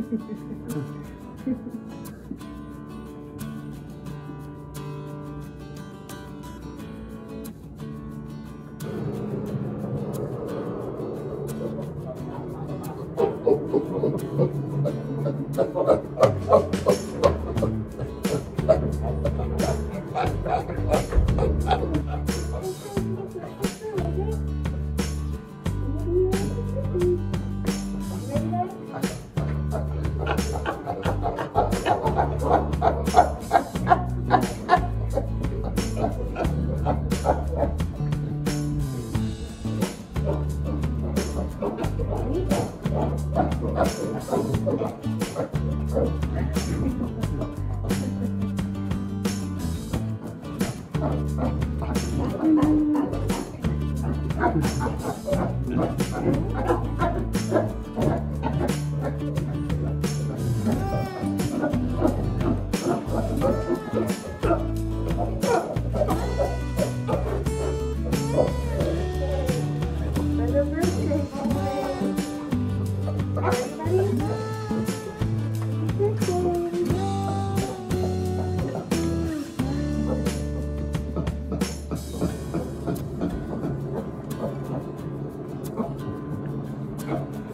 Oh, oh, oh, oh. Thank you. Пока.